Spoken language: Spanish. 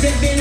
Baby,